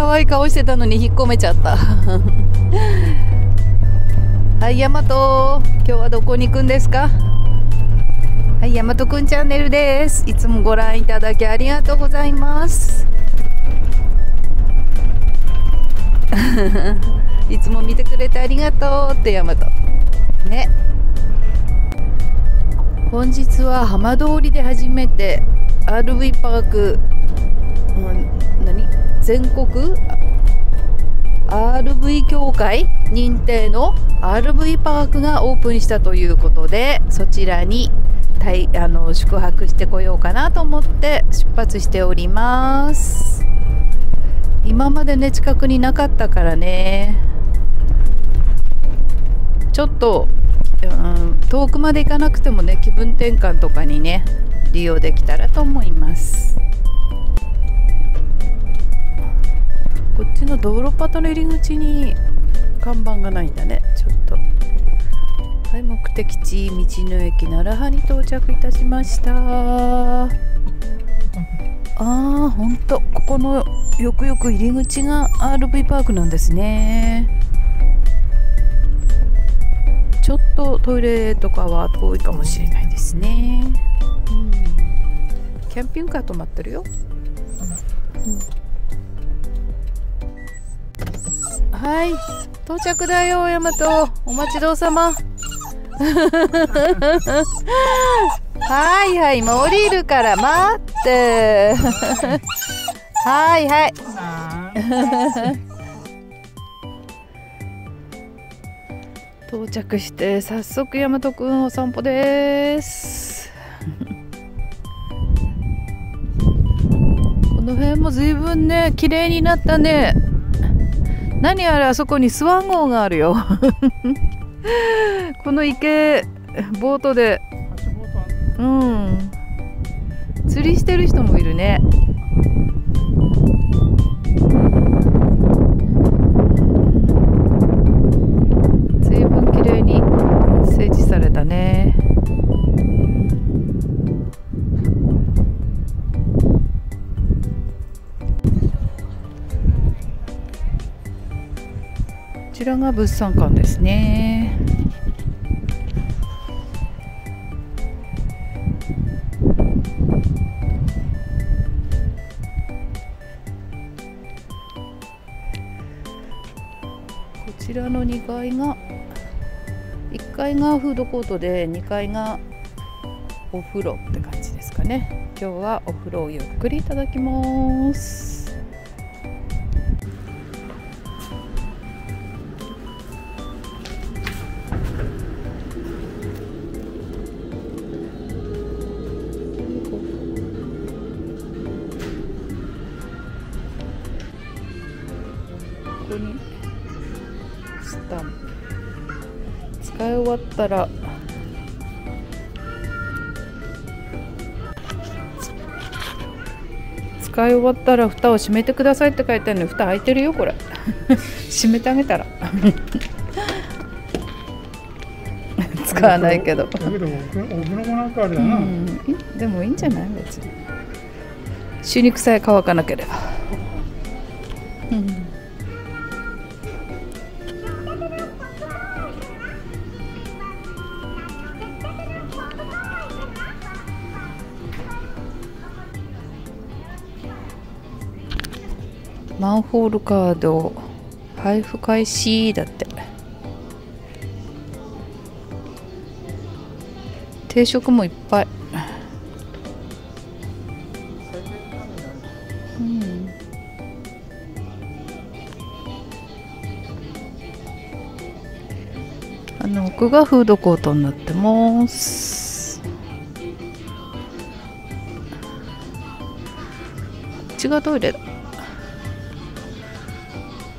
可愛い顔してたのに引っ込めちゃった。はいヤマト今日はどこに行くんですか？はいヤマトくんチャンネルです。いつもご覧いただきありがとうございます。いつも見てくれてありがとうってヤマト。ね。本日は浜通りで初めて RV パーク、うん、全国 RV 協会認定の RV パークがオープンしたということでそちらにあの宿泊してこようかなと思って出発しております。今までね近くになかったからね。ちょっとうん、遠くまで行かなくてもね気分転換とかにね利用できたらと思います。こっちの道路パトの入り口に看板がないんだね。ちょっと。はい目的地道の駅奈良派に到着いたしました。あーほんと。ここのよくよく入り口が RV パークなんですね。ちょっとトイレとかは遠いかもしれないですね、うん、キャンピングカー止まってるよ、うん、はい。到着だよ大和。お待ちどうさま。はいはい。もう降りるから待って。はいはい。到着して早速大和くんお散歩です。この辺も随分ね綺麗になったね何あれあそこにスワン号があるよ。この池ボートで。うん。釣りしてる人もいるねちらが物産館ですね。こちらの2階が1階がフードコートで2階がお風呂って感じですかね。今日はお風呂をゆっくりいただきます。スタンプ使い終わったら。使い終わったら蓋を閉めてくださいって書いてあるの。に蓋開いてるよこれ。閉めてあげたら。使わないけど。でもいいんじゃない？別に。収肉さえ乾かなければホールカード配布開始だって。定食もいっぱい。うん。あの奥がフードコートになってます。こっちがトイレだ。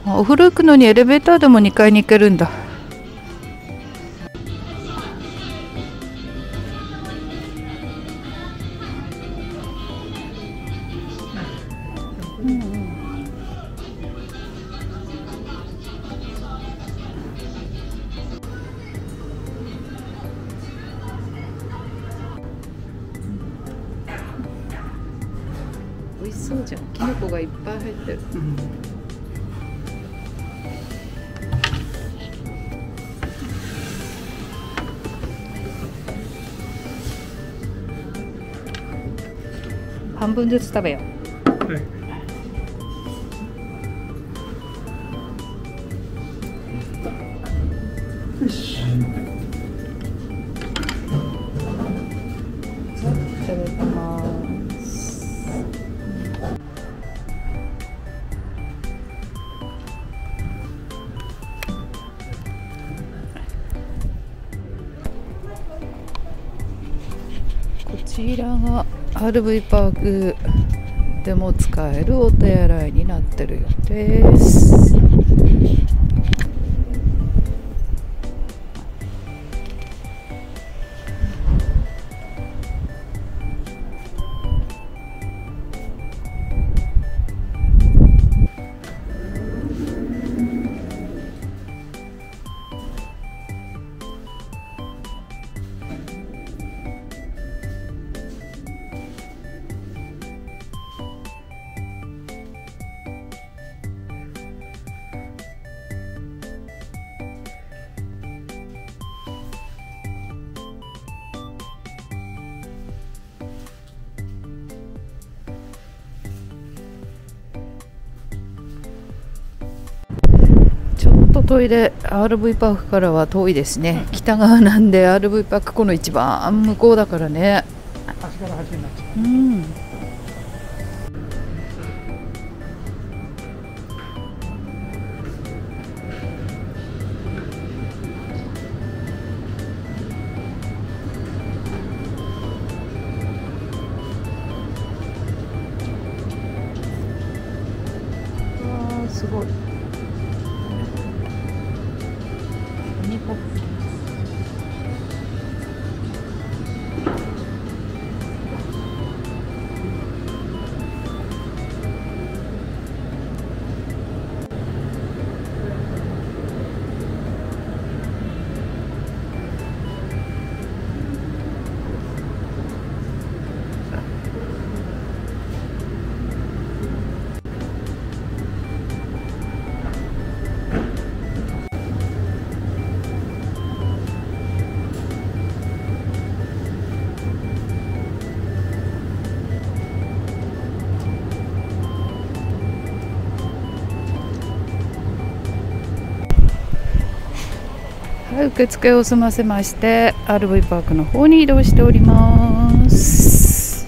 お風呂行くのにエレベーターでも2階に行けるんだ。美味しそうじゃん。きのこがいっぱい入ってる、うん半分ずつ食べよう。こちらが RV パークでも使えるお手洗いになってるようです。トイレ RV パークからは遠いですね、北側なんで RV パークこの一番向こうだからね。う。ん。すごい。Thank you. 受付を済ませまして RV パークの方に移動しております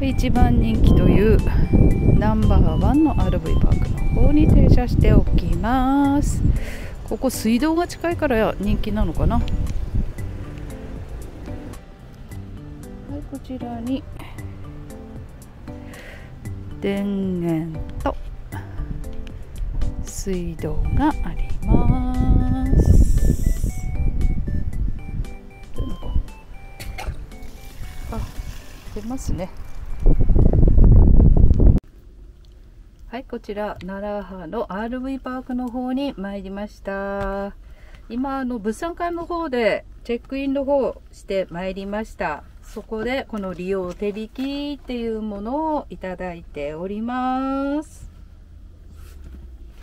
一番人気というナンバーワンの RV パークの方に停車しておきますここ水道が近いから人気なのかなはいこちらに電源と水道があります。あ出ますね。はいこちら奈良派の RV パークの方に参りました。今あの物産会の方でチェックインの方して参りました。そこでこの利用手引きっていうものをいただいております。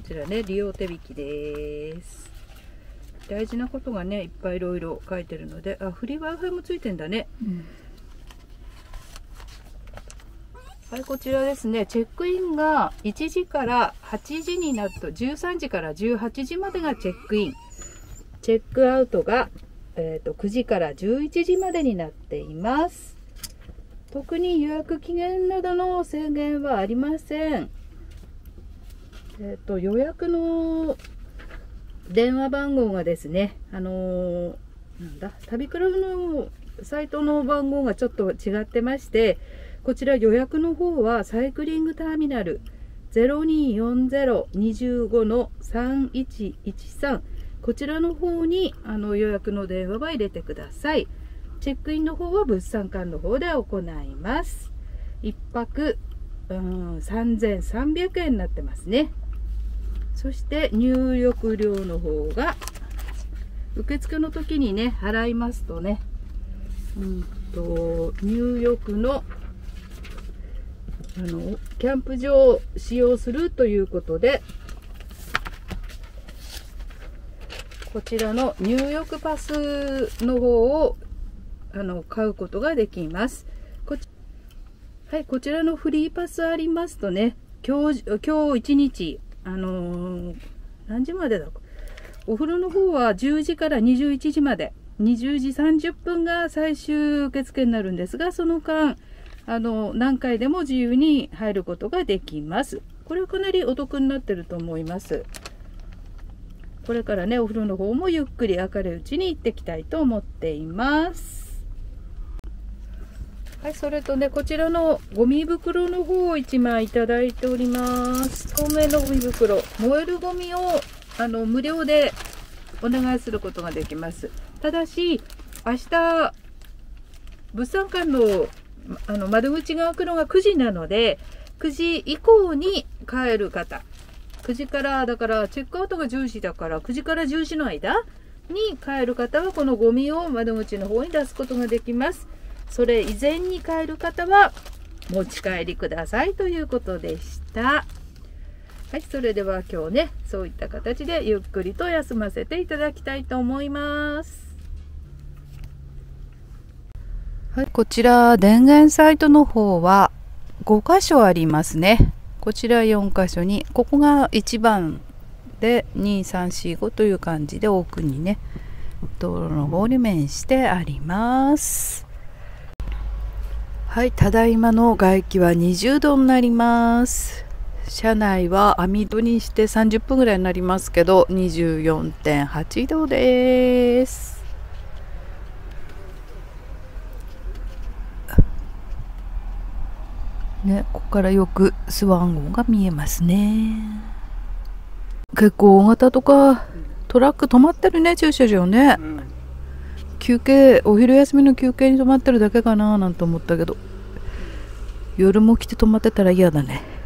ちらね利用手引きです。大事なことがねいっぱいいろいろ書いてるのであフリー Wi-Fi もついてんだね、うん、はいこちらですね。チェックインが1時から8時になると13時から18時までがチェックイン。チェックアウトが、えーと、と9時から11時までになっています。特に予約期限などの制限はありませんえっ、ー、と予約の電話番号がですねあのー、なんだ旅クラブのサイトの番号がちょっと違ってましてこちら予約の方はサイクリングターミナル024025-3113こちらの方にあの予約の電話は入れてください。チェックインの方は物産館の方で行います。1泊うん3300円になってますね。そして入浴料の方が受付の時にね払いますとね、うん、と入浴のあのキャンプ場を使用するということでこちらの入浴パスの方をあの買うことができます。こちはい、こちらのフリーパスありますとね、今日、今日一日、あのー、何時までだ？お風呂の方は10時から21時まで、20時30分が最終受付になるんですが、その間、あの、何回でも自由に入ることができます。これはかなりお得になってると思います。これからね、お風呂の方もゆっくり明るいうちに行ってきたいと思っています。はい、それとね、こちらのゴミ袋の方を1枚いただいております。透明のゴミ袋。燃えるゴミをあの無料でお願いすることができます。ただし、明日、物産館のあの窓口が開くのが9時なので、9時以降に帰る方、9時からだからチェックアウトが10時だから9時から10時の間に帰る方はこのゴミを窓口の方に出すことができます。それ以前に帰る方は持ち帰りくださいということでした。はい、それでは今日ね、そういった形でゆっくりと休ませていただきたいと思います。はい、こちら電源サイトの方は5箇所ありますね。こちら4箇所に、ここが1番で2345という感じで奥にね、道路の方に面してあります。はい、ただいまの外気は20度になります。車内は網戸にして30分ぐらいになりますけど、24.8度です。ね、ここからよくスワン号が見えますね結構大型とかトラック止まってるね駐車場ね、うん、休憩お昼休みの休憩に泊まってるだけかななんて思ったけど夜も来て泊まってたら嫌だね。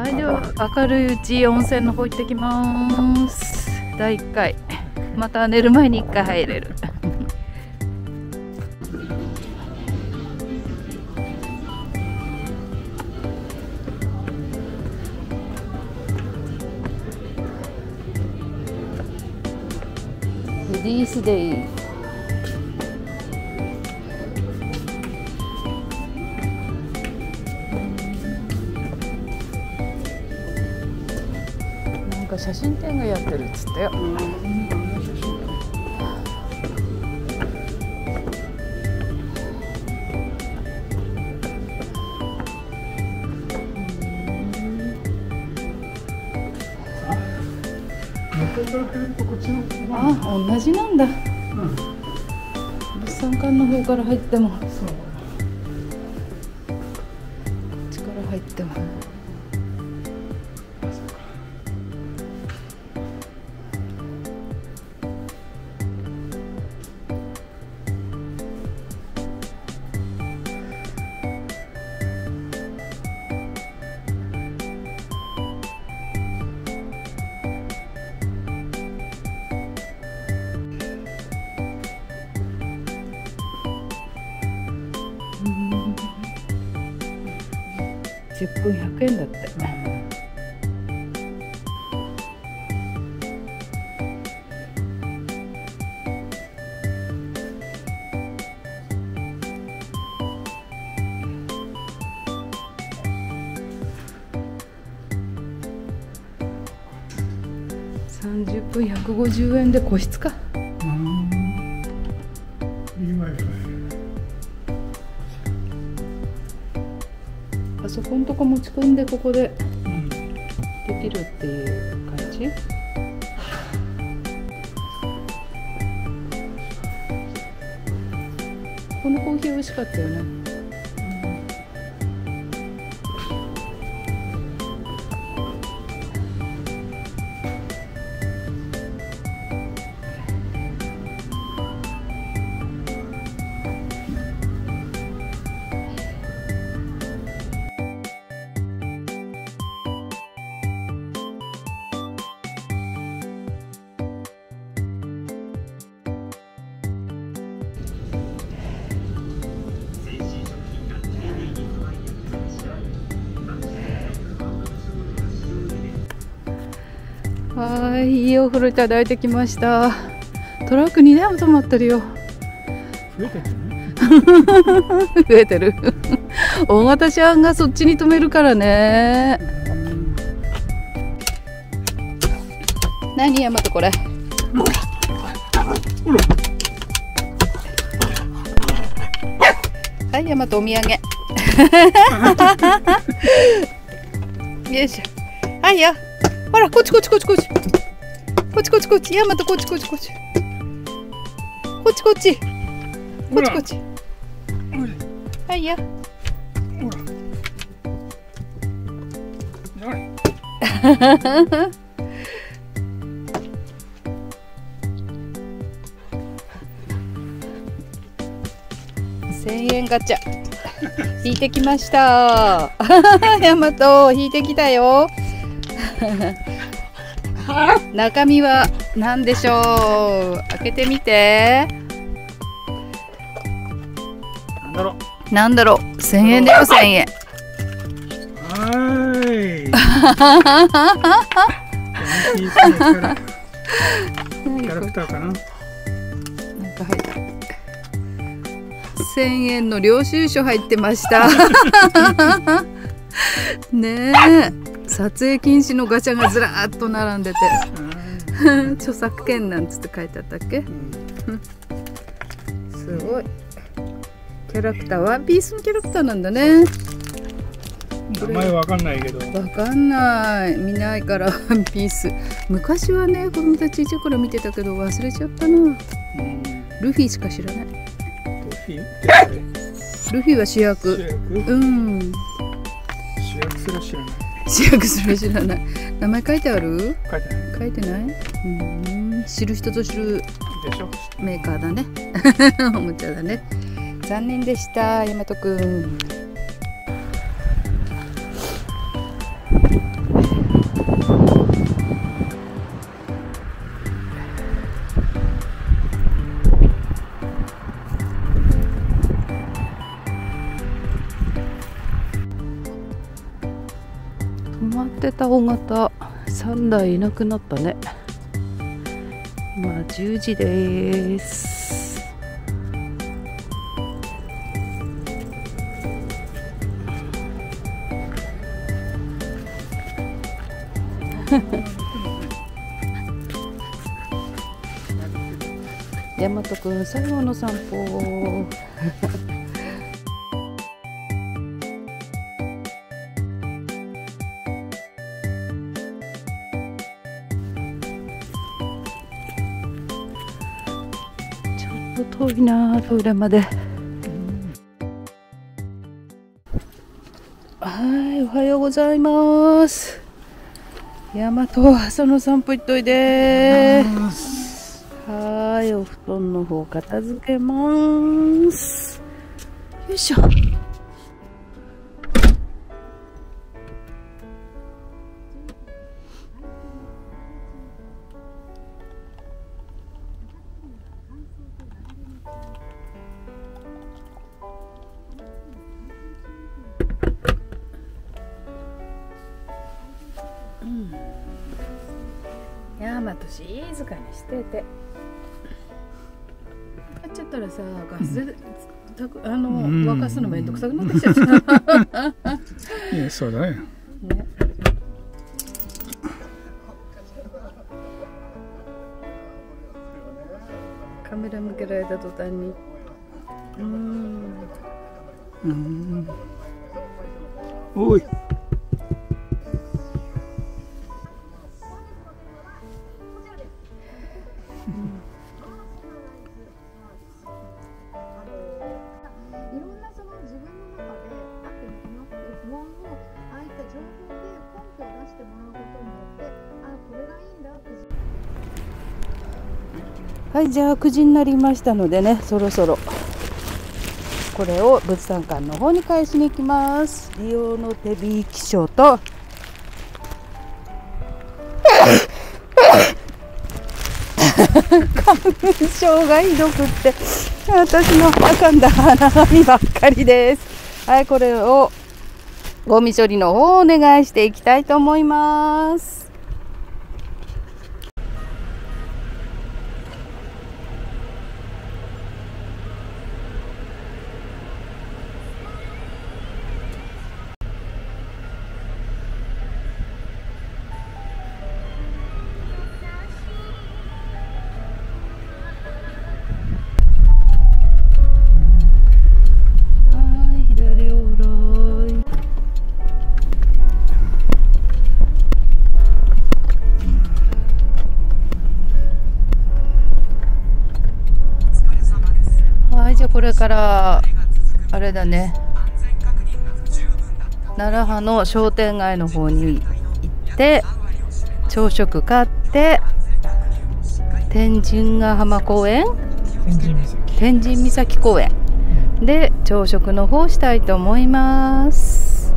はいでは明るいうち温泉の方行ってきます。第1回。また寝る前に1回入れる。レディースデイ。ってるっつってよ。あ、同じなんだ。うん、物産館の方から入っても。こっ10分100円だって。30分150円で個室か。パソコンとか持ち込んでここででできるっていう感じ？このコーヒー美味しかったよねいお風呂いただいてきました。トラック2台も止まってるよ。増えてる？ね増えてる。大型車がそっちに止めるからね。何ヤマトこれ？はいヤマトお土産。よいしょ。はいよ。ほらこっちこっちこっちこっちこっちこっちこっち。ヤマトこっちこっちこっち。こっちこっち。こっちこっち。はいよ。ほら。ほら 千円ガチャ。引いてきました。ヤマト引いてきたよ 中身は何でしょう？開けてみて。なんだろう？なんだろう？千円だよ千円。はーい。キャラキャラクターかな。なんか入った。千円の領収書入ってました。ねえ撮影禁止のガチャがずらーっと並んでて。著作権なんつって書いてあったっけ？すごい。キャラクターワンピースのキャラクターなんだね。名前わかんないけど。わかんない。見ないからワンピース。昔はね子供たち小さい頃見てたけど忘れちゃったな。うん。ルフィしか知らない。ルフィは主役？うん。主役すら知らない主役すら知らない。名前書いてある？書いてない。書いてない？うん。知る人ぞ知るでしょ。メーカーだね。おもちゃだね。残念でした大和くんてた大型3台いなくなったね。今10時です。大和くん最後の散歩と遠いなトイレまで。はいおはようございます。大和朝の散歩行っといで。はいお布団の方片付けます。よいしょかにしてて。やっちゃったらさガスでたくあのうん。沸かすのめんどくさくなってきちゃった、いやそうだよね、カメラ向けられた途端に。うーん。うん。おいはいじゃあ9時になりましたのでねそろそろ。これを物産館の方に返しに行きます。利用の手引き書と。花粉症がひどくって私のあかんだ鼻紙ばっかりです。はいこれをゴミ処理の方をお願いしていきたいと思います。からあれだね。奈良派の商店街の方に行って朝食買って天神ヶ浜公園？天神岬。公園。で朝食の方したいと思います。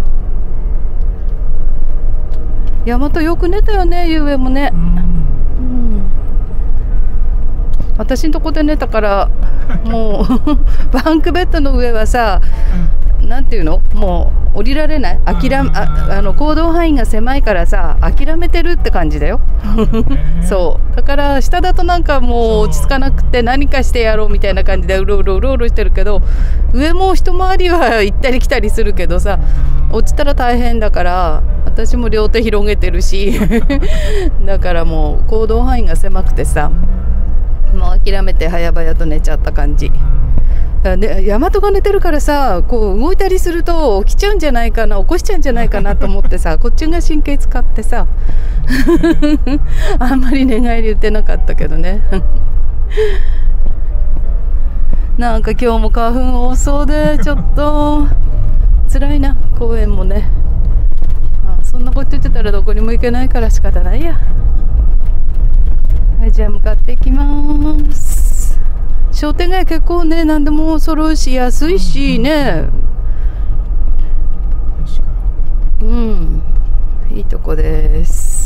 大和よく寝たよねゆうえもね。う、ん。うん、私のとこで寝たからもうバンクベッドの上はさなんていうの？もう降りられない？諦めああの行動範囲が狭いからさ諦めてるって感じだよ。うんそう。だから下だとなんかもう落ち着かなくて何かしてやろうみたいな感じでうろうろうろうろしてるけど上も一回りは行ったり来たりするけどさ落ちたら大変だから私も両手広げてるし。だからもう行動範囲が狭くてさもう諦めて早々と寝ちゃった感じ。だね、大和が寝てるからさこう動いたりすると起きちゃうんじゃないかな起こしちゃうんじゃないかなと思ってさ こっちが神経使ってさ あんまり寝返り打ってなかったけどね。なんか今日も花粉多そうでちょっと。辛いな公園もね。まあそんなこと言ってたらどこにも行けないから仕方ないやはいじゃあ向かっていきます。商店街結構ね何でも揃うし安いしね。うん。いいとこです